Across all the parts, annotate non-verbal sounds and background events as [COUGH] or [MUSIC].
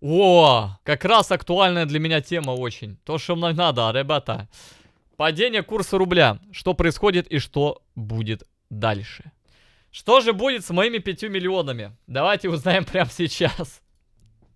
О, как раз актуальная для меня тема очень. То, что мне надо, ребята. Падение курса рубля. Что происходит и что будет дальше. Что же будет с моими 5 миллионами? Давайте узнаем [LAUGHS] прямо сейчас.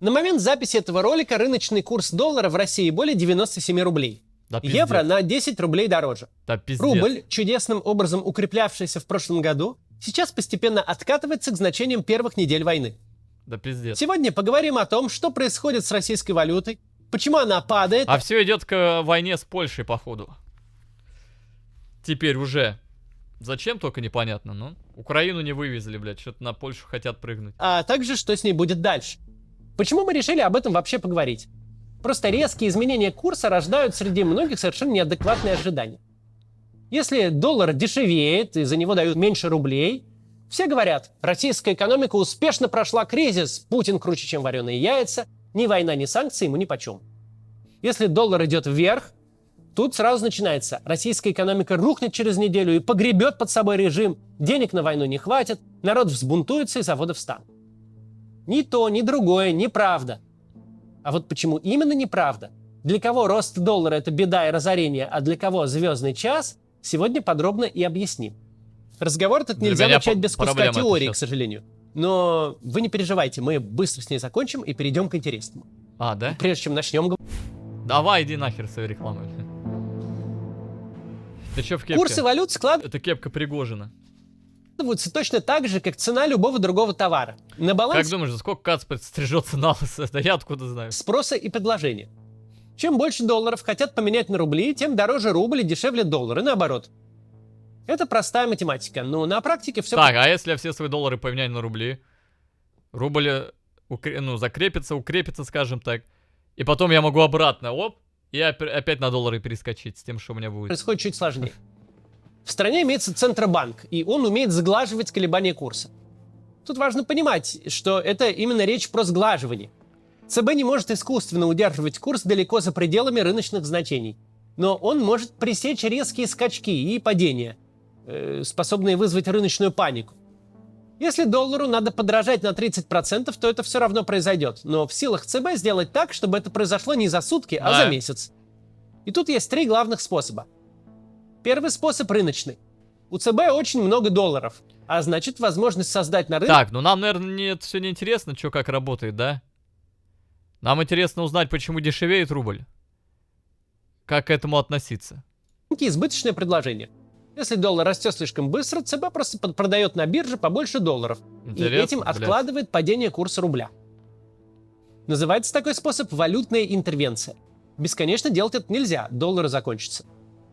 На момент записи этого ролика рыночный курс доллара в России более 97 рублей. Да пиздец. Евро на 10 рублей дороже. Да пиздец. Рубль, чудесным образом укреплявшийся в прошлом году, сейчас постепенно откатывается к значениям первых недель войны. Да пиздец. Сегодня поговорим о том, что происходит с российской валютой, почему она падает, А все идет к войне с Польшей, походу. Теперь уже. Зачем только непонятно, ну. Украину не вывезли, блядь, что-то на Польшу хотят прыгнуть. а также что с ней будет дальше. Почему мы решили об этом вообще поговорить? Просто резкие изменения курса рождают среди многих совершенно неадекватные ожидания. Если доллар дешевеет и за него дают меньше рублей, все говорят, российская экономика успешно прошла кризис, Путин круче, чем вареные яйца, ни война, ни санкции ему ни почем. Если доллар идет вверх, тут сразу начинается. Российская экономика рухнет через неделю и погребет под собой режим, денег на войну не хватит, народ взбунтуется и заводы встанут. Ни то, ни другое неправда. А вот почему именно неправда? Для кого рост доллара – это беда и разорение, а для кого звездный час – сегодня подробно и объясним. Разговор этот нельзя начать без куска теории, к сожалению. Но вы не переживайте, мы быстро с ней закончим и перейдем к интересному. А, да? Прежде чем начнем Давай, иди нахер своей рекламой. Ты чё в кепке? курсы валют Это кепка Пригожина. складываются точно так же, как цена любого другого товара. На Как балансе думаешь, за сколько Кац стрижется на лысо? [LAUGHS] Да я откуда знаю? спроса и предложения. Чем больше долларов хотят поменять на рубли, тем дороже рубль и дешевле доллар, и наоборот. Это простая математика, но на практике все Так, а если я все свои доллары поменяю на рубли? Рубль, э, укре- ну, закрепится, укрепится, скажем так. И потом я могу обратно, оп, и опя- опять на доллары перескочить с тем, что у меня будет. происходит чуть сложнее. В стране имеется Центробанк, и он умеет сглаживать колебания курса. Тут важно понимать, что это именно речь про сглаживание. ЦБ не может искусственно удерживать курс далеко за пределами рыночных значений. Но он может пресечь резкие скачки и падения, способные вызвать рыночную панику. Если доллару надо подражать на 30%, то это все равно произойдет. Но в силах ЦБ сделать так, чтобы это произошло не за сутки, а Да. за месяц. И тут есть три главных способа. Первый способ рыночный. У ЦБ очень много долларов, а значит возможность создать на рынке Так, ну нам, наверное, не, это все не интересно, что как работает, да? Нам интересно узнать, почему дешевеет рубль. Как к этому относиться? избыточное предложение. Если доллар растет слишком быстро, ЦБ просто продает на бирже побольше долларов. И Интересно, этим блядь. откладывает падение курса рубля. Называется такой способ валютная интервенция. Бесконечно делать это нельзя, доллары закончатся.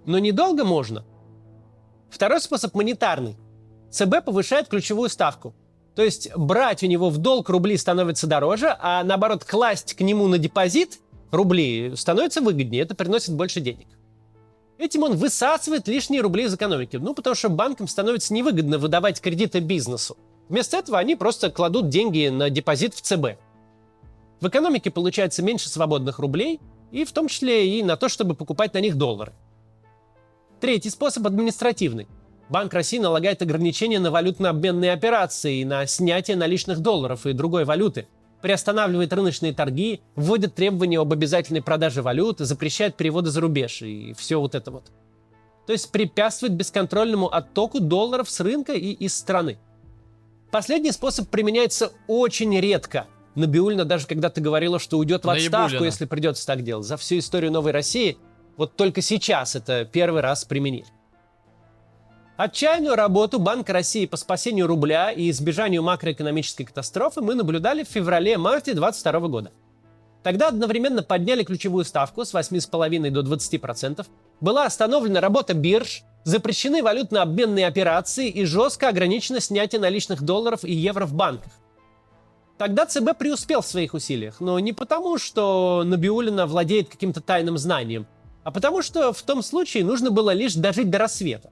Но недолго можно. Второй способ монетарный. ЦБ повышает ключевую ставку. То есть брать у него в долг рубли становится дороже, а наоборот класть к нему на депозит рубли становится выгоднее, это приносит больше денег. Этим он высасывает лишние рубли из экономики. Ну, потому что банкам становится невыгодно выдавать кредиты бизнесу. Вместо этого они просто кладут деньги на депозит в ЦБ. В экономике получается меньше свободных рублей, и в том числе и на то, чтобы покупать на них доллары. Третий способ административный. Банк России налагает ограничения на валютно-обменные операции и на снятие наличных долларов и другой валюты, приостанавливает рыночные торги, вводит требования об обязательной продаже валюты, запрещает переводы за рубеж и все вот это вот. То есть препятствует бесконтрольному оттоку долларов с рынка и из страны. Последний способ применяется очень редко. Набиульна даже когда-то говорила, что уйдет в отставку, Наибулина. если придется так делать. За всю историю Новой России вот только сейчас это первый раз применили. Отчаянную работу Банка России по спасению рубля и избежанию макроэкономической катастрофы мы наблюдали в феврале-марте 2022 года. Тогда одновременно подняли ключевую ставку с 8,5 до 20%, была остановлена работа бирж, запрещены валютно-обменные операции и жестко ограничено снятие наличных долларов и евро в банках. Тогда ЦБ преуспел в своих усилиях, но не потому, что Набиулина владеет каким-то тайным знанием, а потому что в том случае нужно было лишь дожить до рассвета.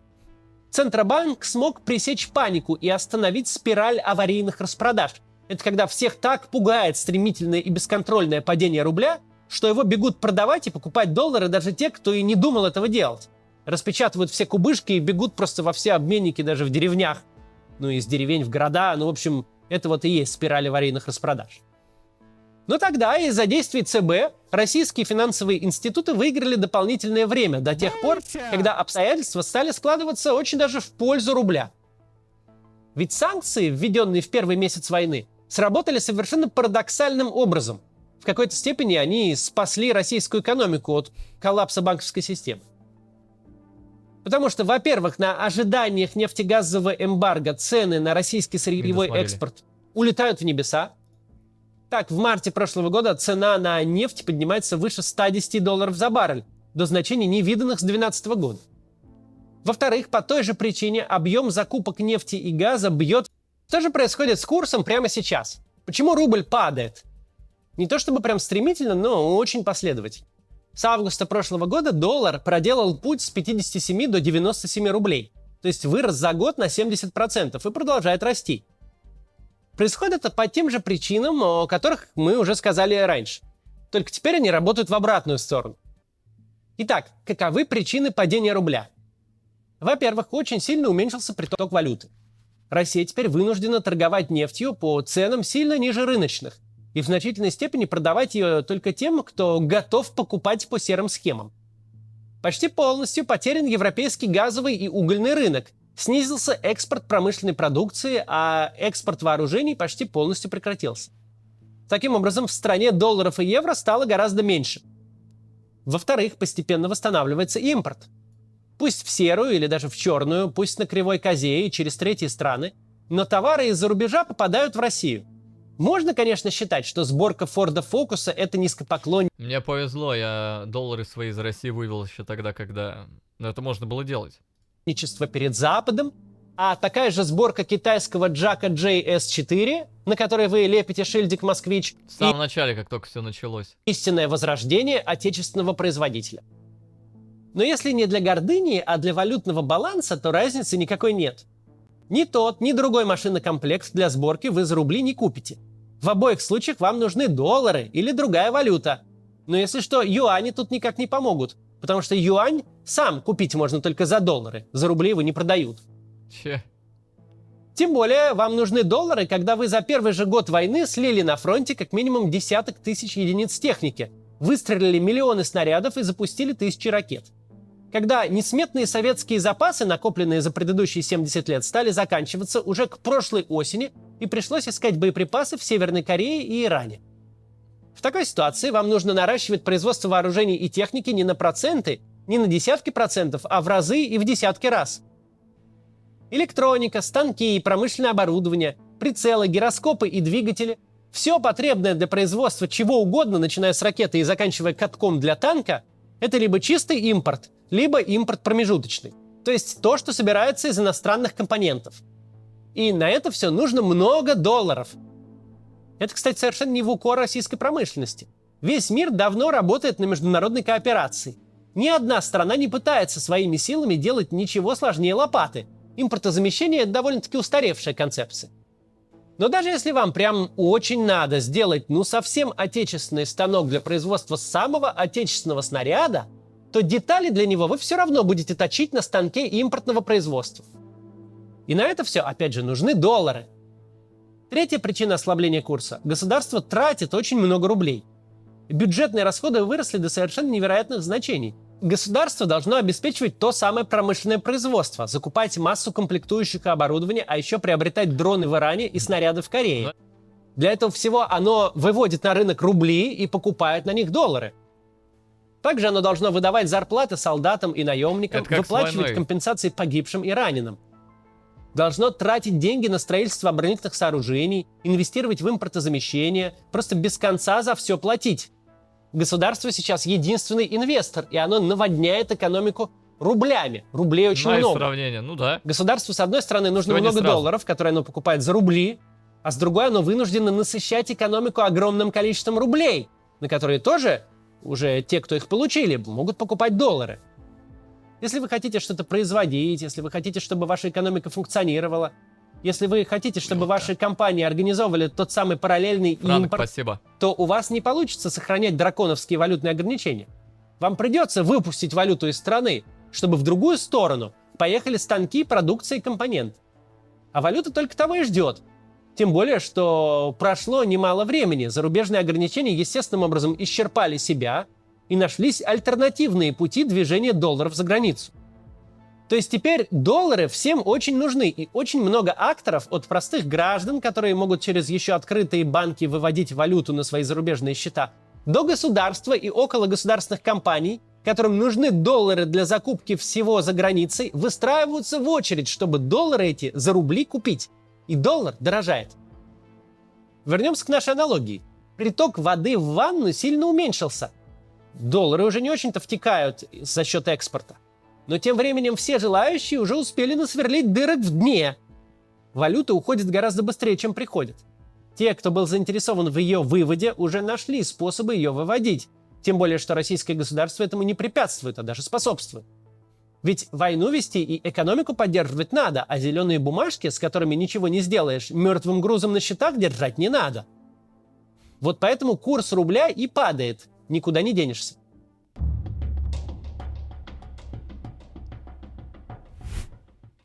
Центробанк смог пресечь панику и остановить спираль аварийных распродаж. Это когда всех так пугает стремительное и бесконтрольное падение рубля, что его бегут продавать и покупать доллары даже те, кто и не думал этого делать. Распечатывают все кубышки и бегут просто во все обменники даже в деревнях. Ну, из деревень в города. Ну, в общем, это вот и есть спираль аварийных распродаж. Но тогда из-за действий ЦБ российские финансовые институты выиграли дополнительное время до тех пор, когда обстоятельства стали складываться очень даже в пользу рубля. Ведь санкции, введенные в первый месяц войны, сработали совершенно парадоксальным образом. В какой-то степени они спасли российскую экономику от коллапса банковской системы. Потому что, во-первых, на ожиданиях нефтегазового эмбарго цены на российский сырьевой экспорт улетают в небеса, так, в марте прошлого года цена на нефть поднимается выше 110 долларов за баррель, до значений невиданных с 2012 года. Во-вторых, по той же причине объем закупок нефти и газа бьет. Что же происходит с курсом прямо сейчас? Почему рубль падает? Не то чтобы прям стремительно, но очень последовательно. С августа прошлого года доллар проделал путь с 57 до 97 рублей. То есть вырос за год на 70% и продолжает расти. Происходит это по тем же причинам, о которых мы уже сказали раньше. Только теперь они работают в обратную сторону. Итак, каковы причины падения рубля? Во-первых, очень сильно уменьшился приток валюты. Россия теперь вынуждена торговать нефтью по ценам сильно ниже рыночных и в значительной степени продавать ее только тем, кто готов покупать по серым схемам. Почти полностью потерян европейский газовый и угольный рынок, Снизился экспорт промышленной продукции, а экспорт вооружений почти полностью прекратился. Таким образом, в стране долларов и евро стало гораздо меньше. Во-вторых, постепенно восстанавливается импорт. Пусть в серую или даже в черную, пусть на кривой козе и через третьи страны, но товары из-за рубежа попадают в Россию. Можно, конечно, считать, что сборка Форда Фокуса это низкопоклоние. Мне повезло, я доллары свои из России вывел еще тогда, когда ну, это можно было делать перед Западом, а такая же сборка китайского Джака JS4, на которой вы лепите шильдик «Москвич». В самом и начале, как только все началось. Истинное возрождение отечественного производителя. Но если не для гордыни, а для валютного баланса, то разницы никакой нет. Ни тот, ни другой машинный комплект для сборки вы за рубли не купите. В обоих случаях вам нужны доллары или другая валюта. Но если что, юани тут никак не помогут – Потому что юань сам купить можно только за доллары. За рубли его не продают. Че? Тем более, вам нужны доллары, когда вы за первый же год войны слили на фронте как минимум десяток тысяч единиц техники, выстрелили миллионы снарядов и запустили тысячи ракет. Когда несметные советские запасы, накопленные за предыдущие 70 лет, стали заканчиваться уже к прошлой осени, и пришлось искать боеприпасы в Северной Корее и Иране. В такой ситуации вам нужно наращивать производство вооружений и техники не на проценты, не на десятки процентов, а в разы и в десятки раз. Электроника, станки и промышленное оборудование, прицелы, гироскопы и двигатели – все потребное для производства чего угодно, начиная с ракеты и заканчивая катком для танка, это либо чистый импорт, либо импорт промежуточный. То есть то, что собирается из иностранных компонентов. И на это все нужно много долларов – это, кстати, совершенно не в укор российской промышленности. Весь мир давно работает на международной кооперации. Ни одна страна не пытается своими силами делать ничего сложнее лопаты. Импортозамещение – это довольно-таки устаревшая концепция. Но даже если вам прям очень надо сделать ну совсем отечественный станок для производства самого отечественного снаряда, то детали для него вы все равно будете точить на станке импортного производства. И на это все, опять же, нужны доллары – Третья причина ослабления курса. Государство тратит очень много рублей. Бюджетные расходы выросли до совершенно невероятных значений. Государство должно обеспечивать то самое промышленное производство, закупать массу комплектующих и оборудования, а еще приобретать дроны в Иране и снаряды в Корее. Для этого всего оно выводит на рынок рубли и покупает на них доллары. Также оно должно выдавать зарплаты солдатам и наемникам, выплачивать компенсации погибшим и раненым – должно тратить деньги на строительство оборонительных сооружений, инвестировать в импортозамещение, просто без конца за все платить. Государство сейчас единственный инвестор, и оно наводняет экономику рублями. Рублей очень Знаешь много. сравнение, ну да. Государству, с одной стороны, нужно Что много долларов, которые оно покупает за рубли, а с другой оно вынуждено насыщать экономику огромным количеством рублей, на которые тоже уже те, кто их получили, могут покупать доллары. Если вы хотите что-то производить, если вы хотите, чтобы ваша экономика функционировала, если вы хотите, чтобы Круто. ваши компании организовывали тот самый параллельный Франк, импорт, спасибо. то у вас не получится сохранять драконовские валютные ограничения. Вам придется выпустить валюту из страны, чтобы в другую сторону поехали станки, продукция и компонент. А валюта только того и ждет. Тем более, что прошло немало времени. Зарубежные ограничения естественным образом исчерпали себя, и нашлись альтернативные пути движения долларов за границу. То есть теперь доллары всем очень нужны, и очень много акторов от простых граждан, которые могут через еще открытые банки выводить валюту на свои зарубежные счета, до государства и около государственных компаний, которым нужны доллары для закупки всего за границей, выстраиваются в очередь, чтобы доллары эти за рубли купить. И доллар дорожает. Вернемся к нашей аналогии. Приток воды в ванну сильно уменьшился. Доллары уже не очень-то втекают за счет экспорта. Но тем временем все желающие уже успели насверлить дырок в дне. Валюта уходит гораздо быстрее, чем приходит. Те, кто был заинтересован в ее выводе, уже нашли способы ее выводить. Тем более, что российское государство этому не препятствует, а даже способствует. Ведь войну вести и экономику поддерживать надо, а зеленые бумажки, с которыми ничего не сделаешь, мертвым грузом на счетах держать не надо. Вот поэтому курс рубля и падает, никуда не денешься.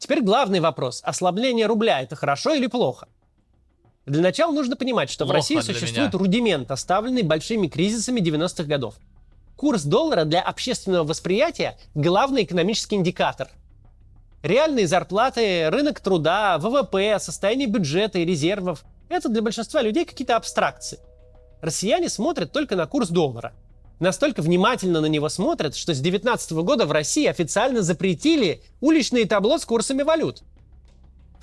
Теперь главный вопрос. Ослабление рубля – это хорошо или плохо? Для начала нужно понимать, что Плохо в России существует меня. рудимент, оставленный большими кризисами 90-х годов. Курс доллара для общественного восприятия – главный экономический индикатор. Реальные зарплаты, рынок труда, ВВП, состояние бюджета и резервов – это для большинства людей какие-то абстракции. Россияне смотрят только на курс доллара. Настолько внимательно на него смотрят, что с 2019 года в России официально запретили уличные табло с курсами валют.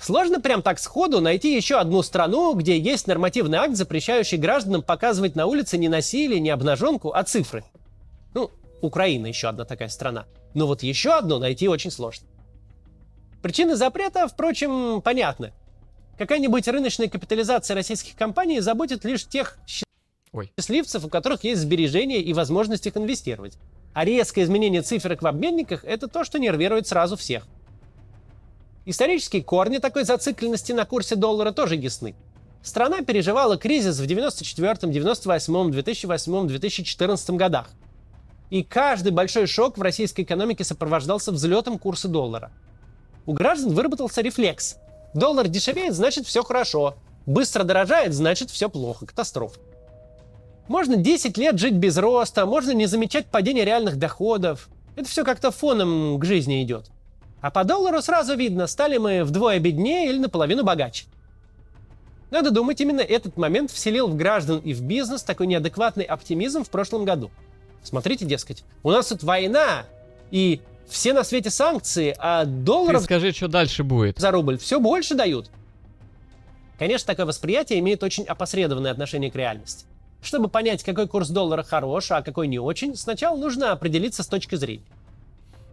Сложно прям так сходу найти еще одну страну, где есть нормативный акт, запрещающий гражданам показывать на улице не насилие, не обнаженку, а цифры. Ну, Украина еще одна такая страна. Но вот еще одну найти очень сложно. Причины запрета, впрочем, понятны. Какая-нибудь рыночная капитализация российских компаний заботит лишь тех Ой. счастливцев, у которых есть сбережения и возможность их инвестировать. А резкое изменение циферок в обменниках – это то, что нервирует сразу всех. Исторические корни такой зацикленности на курсе доллара тоже ясны. Страна переживала кризис в 94, 98, 2008, 2014 годах. И каждый большой шок в российской экономике сопровождался взлетом курса доллара. У граждан выработался рефлекс. Доллар дешевеет, значит все хорошо. Быстро дорожает, значит все плохо, катастрофа. Можно 10 лет жить без роста, можно не замечать падения реальных доходов. Это все как-то фоном к жизни идет. А по доллару сразу видно, стали мы вдвое беднее или наполовину богаче. Надо думать, именно этот момент вселил в граждан и в бизнес такой неадекватный оптимизм в прошлом году. Смотрите, дескать, у нас тут война, и все на свете санкции, а Ты долларов скажи, что дальше будет. за рубль все больше дают. Конечно, такое восприятие имеет очень опосредованное отношение к реальности. Чтобы понять, какой курс доллара хорош, а какой не очень, сначала нужно определиться с точки зрения.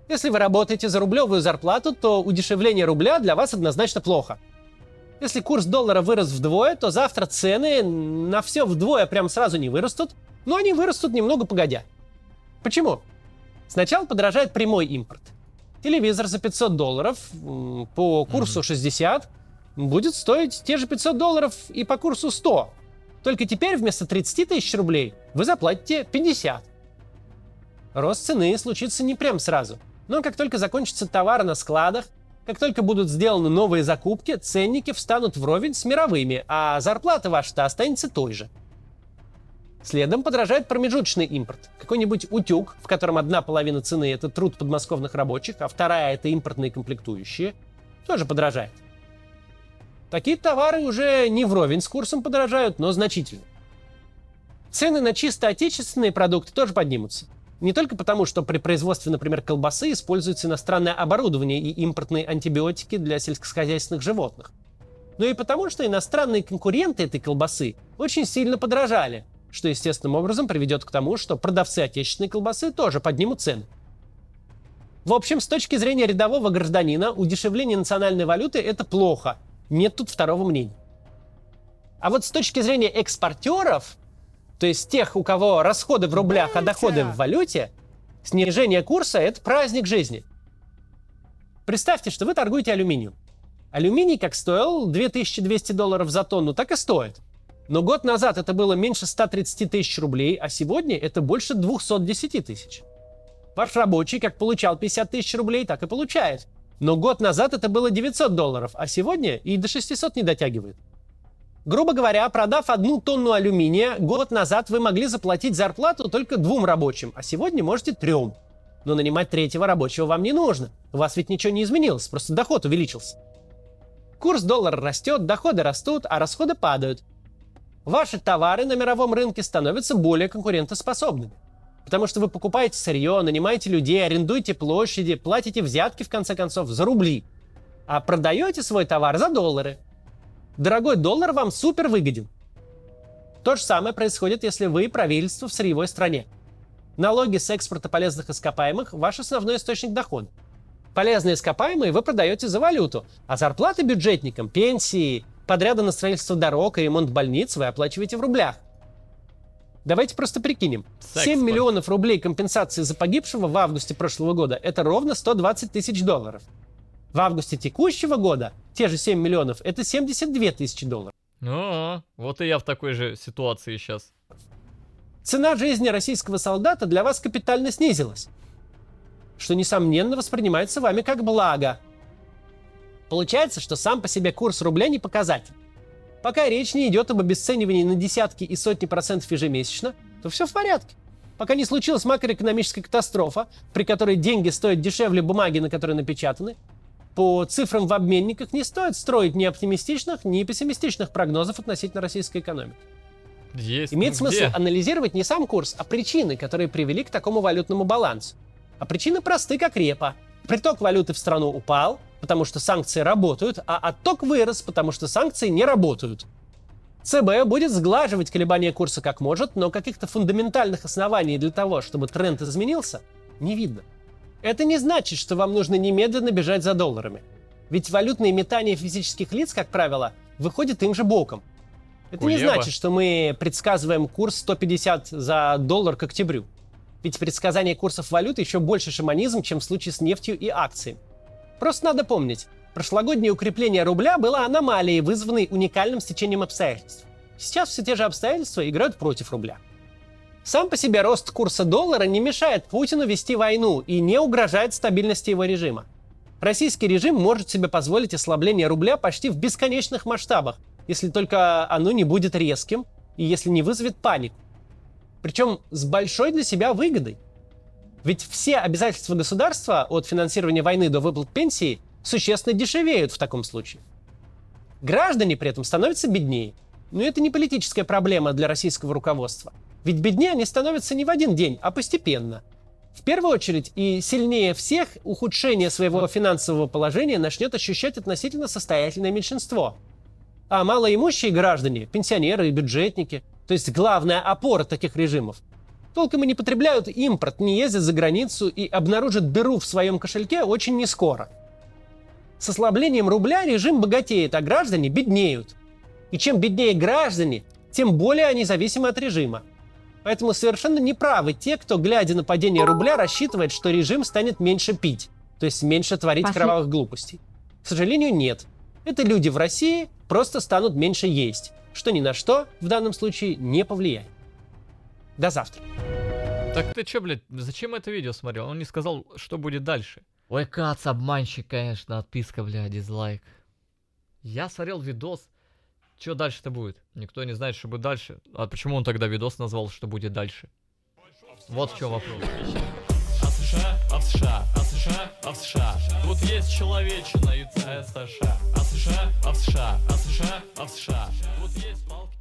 Если вы работаете за рублевую зарплату, то удешевление рубля для вас однозначно плохо. Если курс доллара вырос вдвое, то завтра цены на все вдвое прям сразу не вырастут, но они вырастут немного погодя. Почему? Сначала подорожает прямой импорт. Телевизор за 500 долларов по курсу 60 будет стоить те же 500 долларов и по курсу 100. Только теперь вместо 30 тысяч рублей вы заплатите 50. Рост цены случится не прям сразу. Но как только закончится товар на складах, как только будут сделаны новые закупки, ценники встанут вровень с мировыми, а зарплата ваша-то останется той же. Следом подражает промежуточный импорт. Какой-нибудь утюг, в котором одна половина цены это труд подмосковных рабочих, а вторая это импортные комплектующие, тоже подражает. Такие товары уже не вровень с курсом подорожают, но значительно. Цены на чисто отечественные продукты тоже поднимутся. Не только потому, что при производстве, например, колбасы используется иностранное оборудование и импортные антибиотики для сельскохозяйственных животных, но и потому, что иностранные конкуренты этой колбасы очень сильно подорожали, что естественным образом приведет к тому, что продавцы отечественной колбасы тоже поднимут цены. В общем, с точки зрения рядового гражданина, удешевление национальной валюты – это плохо. Нет тут второго мнения. А вот с точки зрения экспортеров, то есть тех, у кого расходы в рублях, а доходы в валюте, снижение курса – это праздник жизни. Представьте, что вы торгуете алюминием. Алюминий как стоил 2200 долларов за тонну, так и стоит. Но год назад это было меньше 130 тысяч рублей, а сегодня это больше 210 тысяч. Ваш рабочий как получал 50 тысяч рублей, так и получает. Но год назад это было 900 долларов, а сегодня и до 600 не дотягивает. Грубо говоря, продав одну тонну алюминия, год назад вы могли заплатить зарплату только двум рабочим, а сегодня можете трем. Но нанимать третьего рабочего вам не нужно. У вас ведь ничего не изменилось, просто доход увеличился. Курс доллара растет, доходы растут, а расходы падают. Ваши товары на мировом рынке становятся более конкурентоспособными. Потому что вы покупаете сырье, нанимаете людей, арендуете площади, платите взятки, в конце концов, за рубли. А продаете свой товар за доллары. Дорогой доллар вам супер выгоден. То же самое происходит, если вы правительство в сырьевой стране. Налоги с экспорта полезных ископаемых – ваш основной источник дохода. Полезные ископаемые вы продаете за валюту, а зарплаты бюджетникам, пенсии, подряды на строительство дорог и ремонт больниц вы оплачиваете в рублях. Давайте просто прикинем. 7 миллионов рублей компенсации за погибшего в августе прошлого года – это ровно 120 тысяч долларов. В августе текущего года те же 7 миллионов – это 72 тысячи долларов. Ну, вот и я в такой же ситуации сейчас. Цена жизни российского солдата для вас капитально снизилась что, несомненно, воспринимается вами как благо. Получается, что сам по себе курс рубля не показатель. Пока речь не идет об обесценивании на десятки и сотни процентов ежемесячно, то все в порядке. Пока не случилась макроэкономическая катастрофа, при которой деньги стоят дешевле бумаги, на которой напечатаны, по цифрам в обменниках не стоит строить ни оптимистичных, ни пессимистичных прогнозов относительно российской экономики. Есть. Имеет ну смысл где? анализировать не сам курс, а причины, которые привели к такому валютному балансу. А причины просты, как репа. Приток валюты в страну упал, потому что санкции работают, а отток вырос, потому что санкции не работают. ЦБ будет сглаживать колебания курса как может, но каких-то фундаментальных оснований для того, чтобы тренд изменился, не видно. Это не значит, что вам нужно немедленно бежать за долларами. Ведь валютные метания физических лиц, как правило, выходят им же боком. Это не Кулеба. значит, что мы предсказываем курс 150 за доллар к октябрю. Ведь предсказание курсов валют еще больше шаманизм, чем в случае с нефтью и акциями. Просто надо помнить, прошлогоднее укрепление рубля было аномалией, вызванной уникальным стечением обстоятельств. Сейчас все те же обстоятельства играют против рубля. Сам по себе рост курса доллара не мешает Путину вести войну и не угрожает стабильности его режима. Российский режим может себе позволить ослабление рубля почти в бесконечных масштабах, если только оно не будет резким и если не вызовет панику. Причем с большой для себя выгодой. Ведь все обязательства государства от финансирования войны до выплат пенсии существенно дешевеют в таком случае. Граждане при этом становятся беднее. Но это не политическая проблема для российского руководства. Ведь беднее они становятся не в один день, а постепенно. В первую очередь и сильнее всех ухудшение своего финансового положения начнет ощущать относительно состоятельное меньшинство. А малоимущие граждане, пенсионеры и бюджетники, то есть главная опора таких режимов, толком и не потребляют импорт, не ездят за границу и обнаружат дыру в своем кошельке очень нескоро. С ослаблением рубля режим богатеет, а граждане беднеют. И чем беднее граждане, тем более они зависимы от режима. Поэтому совершенно неправы те, кто, глядя на падение рубля, рассчитывает, что режим станет меньше пить, то есть меньше творить Пошли. кровавых глупостей. К сожалению, нет. Это люди в России просто станут меньше есть, что ни на что в данном случае не повлияет. До завтра. Так ты чё, блядь, зачем это видео смотрел? Он не сказал, что будет дальше. Ой, Кац, обманщик, конечно, отписка, бля, дизлайк. Я смотрел видос. Что дальше-то будет? Никто не знает, что будет дальше. А почему он тогда видос назвал, что будет дальше? Вот в чем вопрос. А США, а в США, а США, а в США. Тут есть человечина и ц- США. А США, а в США, а США, а в США. Тут есть палки.